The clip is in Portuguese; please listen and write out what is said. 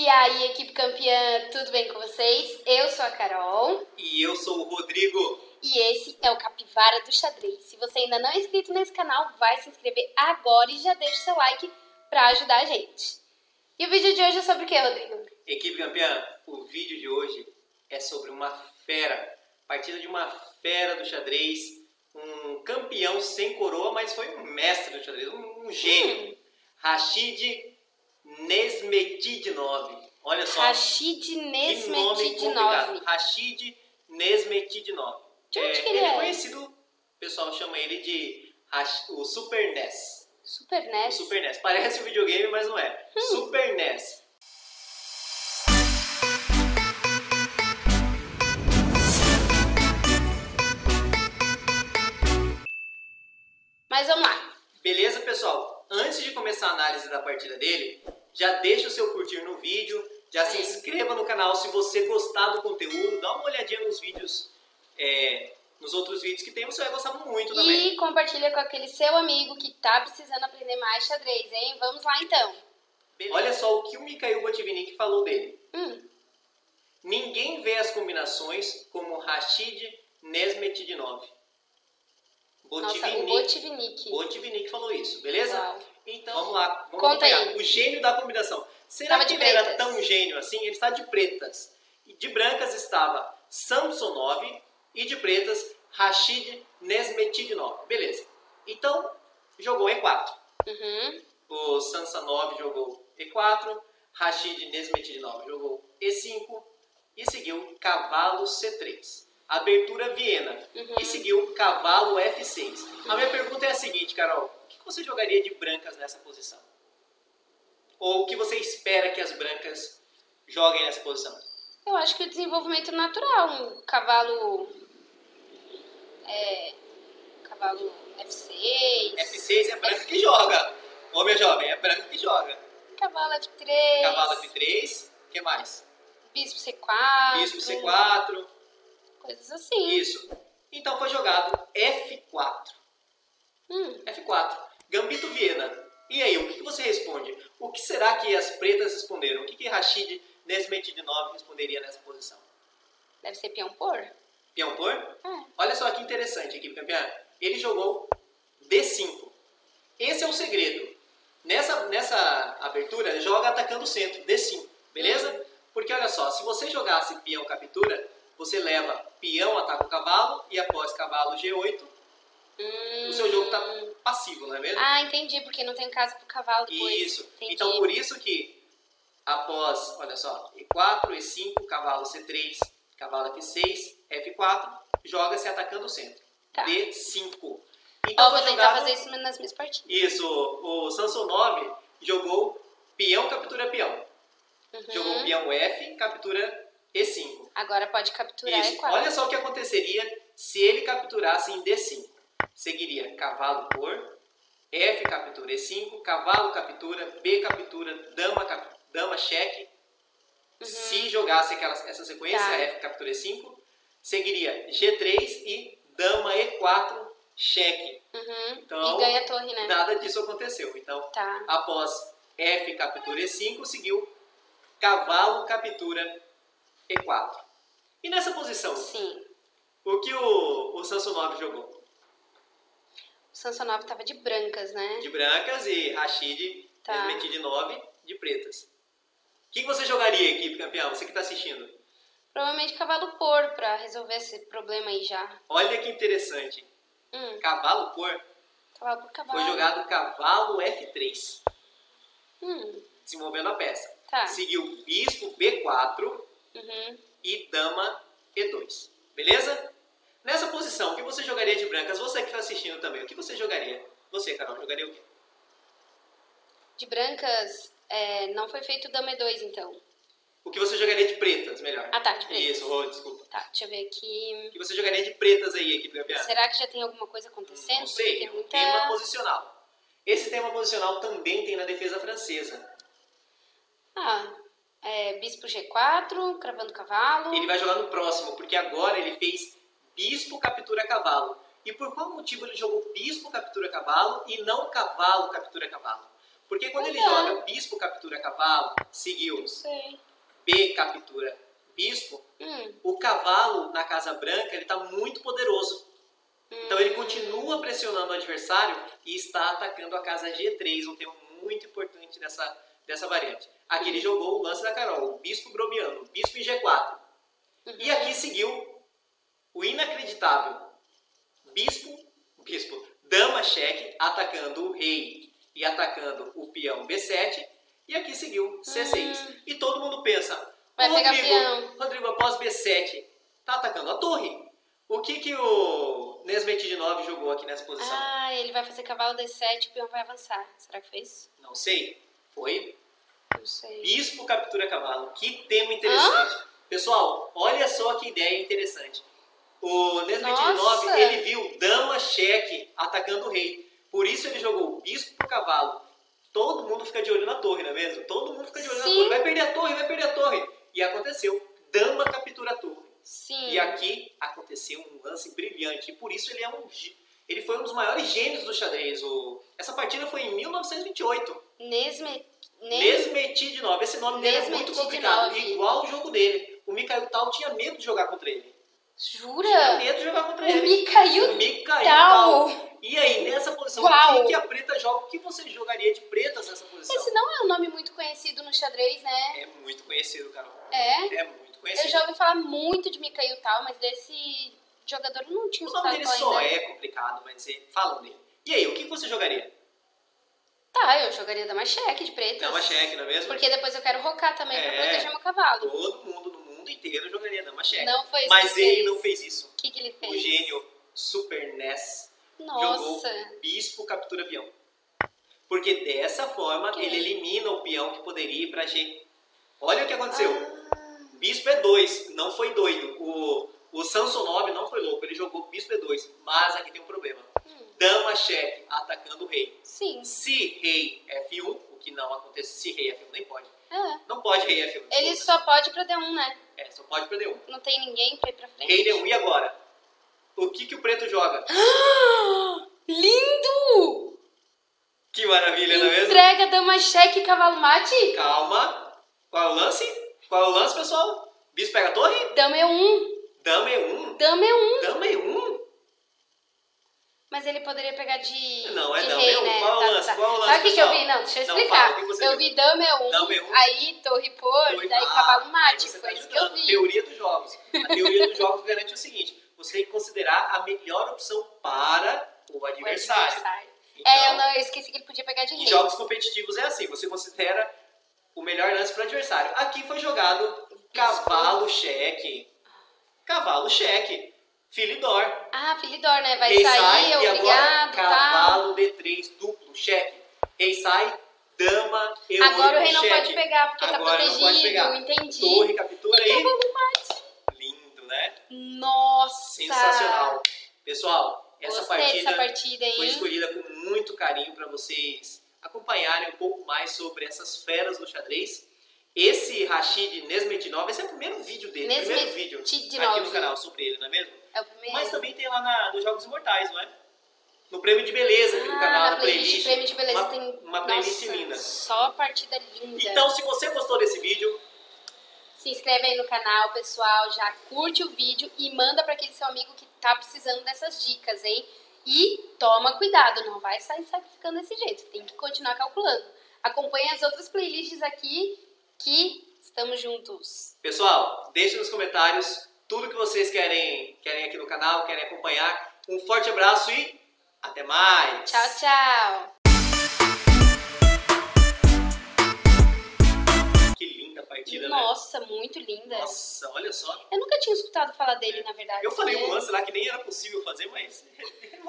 E aí, equipe campeã, tudo bem com vocês? Eu sou a Carol. E eu sou o Rodrigo. E esse é o Capivara do Xadrez. Se você ainda não é inscrito nesse canal, vai se inscrever agora e já deixa seu like para ajudar a gente. E o vídeo de hoje é sobre o que, Rodrigo? Equipe campeã, o vídeo de hoje é sobre uma fera. Partida de uma fera do xadrez. Um campeão sem coroa, mas foi um mestre do xadrez, um, um gênio. Hum. Rashid Nesmetidinov. Olha só. Rashid Nesmetidinov. Rashid Nesmetidinov. De onde é, que ele, ele é? conhecido, o pessoal chama ele de o Super NES. Super NES? Super NES. Parece um videogame, mas não é. Hum. Super NES. Mas vamos lá. Beleza, pessoal? Antes de começar a análise da partida dele, já deixa o seu curtir no vídeo, já Sim. se inscreva no canal se você gostar do conteúdo, dá uma olhadinha nos vídeos, é, nos outros vídeos que tem, você vai gostar muito também. E compartilha com aquele seu amigo que tá precisando aprender mais xadrez, hein? Vamos lá então. Beleza. Olha só o que o Mikhail Botivnik falou dele. Hum. Ninguém vê as combinações como Rashid Nesmetidinov. Botivnik. Botivnik. Botivnik falou isso, beleza? Uau. Então, vamos lá. Vamos Conta aí. O gênio da combinação. Será Tava que ele era tão gênio assim? Ele está de pretas. E de brancas estava Samsonov e de pretas Rashid Nesmetidinov. Beleza. Então, jogou E4. Uhum. O Samsonov jogou E4. Rashid Nesmetidinov jogou E5. E seguiu cavalo C3 abertura Viena uhum. e seguiu cavalo F6. A minha pergunta é a seguinte, Carol: que você jogaria de brancas nessa posição? Ou o que você espera que as brancas joguem nessa posição? Eu acho que o desenvolvimento natural, um cavalo. É, cavalo F6. F6 é branco que joga. Ô meu jovem, é branco que joga. Cavalo F3. Cavalo F3. O que mais? Bispo C4. Bispo C4 coisas assim. Isso. Então foi jogado F4. Hum. F4. Gambito Viena. E aí, o que você responde? O que será que as pretas responderam? O que, que Rashid Nesmetidinov responderia nessa posição? Deve ser peão por. Peão por? É. Olha só que interessante, equipe campeã. Ele jogou D5. Esse é o segredo. Nessa, nessa abertura, joga atacando o centro, D5. Beleza? Hum. Porque olha só, se você jogasse peão captura, você leva peão, ataca o cavalo e após cavalo G8, hum. o seu jogo está passivo, não é mesmo? Ah, entendi, porque não tem casa pro cavalo depois. Isso. Entendi. Então por isso que após, olha só, E4, E5, cavalo C3, cavalo F6, F4, joga-se atacando o centro. Tá. D5. Então, oh, vou tentar jogado... fazer isso nas minhas partidas. Isso, o Samsonov jogou peão, captura peão. Uhum. Jogou peão F, captura e5. Agora pode capturar Isso. E4. Olha só o que aconteceria se ele capturasse em D5. Seguiria cavalo por, F captura E5, cavalo captura, B captura, dama, cap, dama cheque. Uhum. Se jogasse aquela, essa sequência, tá. F captura E5, seguiria G3 e dama E4 cheque. Uhum. Então, e ganha a torre, né? Nada disso aconteceu. Então, tá. após F captura E5, seguiu cavalo captura e4. E nessa posição? Sim. O que o, o Samsonov jogou? O Samsonov estava de brancas, né? De brancas e Rashid tá. de 9 de pretas. O que, você jogaria, equipe campeão? Você que está assistindo. Provavelmente cavalo por para resolver esse problema aí já. Olha que interessante. Hum. Cavalo por. Cavalo por cavalo. Foi jogado cavalo F3. Hum. Desenvolvendo a peça. Tá. Seguiu bispo B4 Uhum. E dama E2. Beleza? Nessa posição, o que você jogaria de brancas? Você que está assistindo também, o que você jogaria? Você, Carol, jogaria o quê? De brancas, é, não foi feito dama E2, então. O que você jogaria de pretas, melhor. Ah, tá, de pretas. Isso, oh, desculpa. Tá, deixa eu ver aqui. O que você jogaria de pretas aí, equipe campeã? Será que já tem alguma coisa acontecendo? Não sei, tem muita... tema posicional. Esse tema posicional também tem na defesa francesa. Ah, é, bispo G4, cravando cavalo. Ele vai jogar no próximo, porque agora ele fez bispo captura cavalo. E por qual motivo ele jogou bispo captura cavalo e não cavalo captura cavalo? Porque quando ele é. joga bispo captura cavalo, seguiu. B captura bispo, Hum, o cavalo na Casa Branca ele está muito poderoso. Então ele continua pressionando o adversário e está atacando a casa G3, um termo muito importante dessa, dessa variante. Aqui ele jogou o lance da Carol, o bispo grobiano, bispo em G4. E aqui seguiu o inacreditável bispo, bispo, dama cheque, atacando o rei e atacando o peão B7. E aqui seguiu C6. E todo mundo pensa, Vai "Ô, pegar Rodrigo, peão." Rodrigo, após B7, tá atacando a torre. O que que o Nesmet de 9 jogou aqui nessa posição? Ah, ele vai fazer cavalo D7 e o peão vai avançar. Será que foi isso? Não sei. Foi Não sei. Bispo captura cavalo. Que tema interessante. Pessoal, olha só que ideia interessante. O Nesmet de Nossa! 9, ele viu dama cheque atacando o rei. Por isso ele jogou o bispo pro cavalo. Todo mundo fica de olho na torre, não é mesmo? Todo mundo fica de olho na Sim. torre. Vai perder a torre, vai perder a torre. E aconteceu. Dama captura a torre. Sim. E aqui aconteceu um lance brilhante. E por isso ele é um ele foi um dos maiores gênios do xadrez. O- essa partida foi em 1928. Nesme... Nes... Nesmeti de 9. Esse nome dele é muito complicado. Igual o jogo dele. O Mikhail Tal tinha medo de jogar contra ele. Tinha Jura? medo de jogar contra O ele. Mikhail O Mikhail Tal. Tal. E aí, nessa posição, Uau. o que, a preta joga? O que você jogaria de pretas nessa posição? Esse não é um nome muito conhecido no xadrez, né? É muito conhecido, Carol. É. É muito Eu conhecido. já ouvi falar muito de Mikhail Tal, mas desse jogador eu não tinha O nome dele só ainda. é complicado, mas falam dele. E aí, o que você jogaria? Tá, eu jogaria dama cheque de pretas. Dama cheque, não é mesmo? Porque depois eu quero rocar também pra É. proteger meu cavalo. Todo mundo no inteiro jogaria dama cheque. Não foi isso Mas ele fez. não fez isso. O que, que ele fez? O gênio Super NES Nossa. jogou bispo captura peão. Porque dessa forma ele elimina o peão que poderia ir para G. Olha o que aconteceu. Ah, Bispo é 2, não foi doido. O, o Samsonov não foi louco, ele jogou bispo é 2. Mas aqui tem um problema. Hum. Dama cheque atacando o rei. sim. Se rei F1, o que não acontece, se rei F1 nem pode. É. Não pode rei F1. Ele só pode pra D1, né? É, só pode perder um. Não tem ninguém pra ir pra frente. Rei D1 e agora? O que, que o preto joga? Lindo! Que maravilha, não é mesmo? Entrega dama cheque cavalo mate. Calma. Qual é o lance? Qual é o lance, pessoal? Bispo pega a torre? Dama é um. Dama é um. Dama é um. Dama é um? Mas ele poderia pegar de, Não, é de dama rei, é né? Qual o Tá, lance? tá. Qual o lance, Sabe o que, eu vi? Não, deixa eu Não, explicar. fala, o que você eu vi dama é um, Dama é aí torre por, daí cavalo mate. você Foi tá isso que eu vi. Teoria dos jogos. A teoria dos jogos garante o seguinte: você tem que considerar a melhor opção para o O adversário. adversário. Então, É, eu, não, eu esqueci que ele podia pegar de Em rei. jogos competitivos é assim: você considera o melhor lance para o adversário. Aqui foi jogado cavalo cheque. Filidor. Ah, Filidor, né? Vai Rei sair, sai e obrigado, agora tá? cavalo D3 duplo, cheque. Rei sai, dama, E8, Agora o rei não cheque. pode pegar porque Agora tá não pode protegido, pegar. entendi. Torre, captura E aí. Lindo, né? Nossa! Sensacional. Pessoal, essa partida, partida, foi escolhida com muito carinho para vocês acompanharem um pouco mais sobre essas feras do xadrez. Esse Rashid Nesmetnov, esse é o primeiro vídeo dele, o primeiro vídeo aqui Nesmetnov. no canal sobre ele, não é mesmo? É o primeiro. Mas também tem lá na, nos Jogos Imortais, não é? No prêmio de beleza aqui no ah, canal, na playlist. prêmio de beleza uma, tem uma playlist Nossa, linda. Só partida linda. Então, se você gostou desse vídeo, Se inscreve aí no canal, pessoal, já curte o vídeo e manda para aquele seu amigo que tá precisando dessas dicas, hein? E toma cuidado, não vai sair sacrificando desse jeito, tem que continuar calculando. Acompanhe as outras playlists aqui que estamos juntos. pessoal, deixe nos comentários tudo que vocês querem, querem aqui no canal, querem acompanhar. Um forte abraço e até mais! Tchau, tchau! Que linda partida, né? Nossa, muito linda. Nossa, olha só. Eu nunca tinha escutado falar dele, na verdade. Eu falei né? um lance lá que nem era possível fazer, mas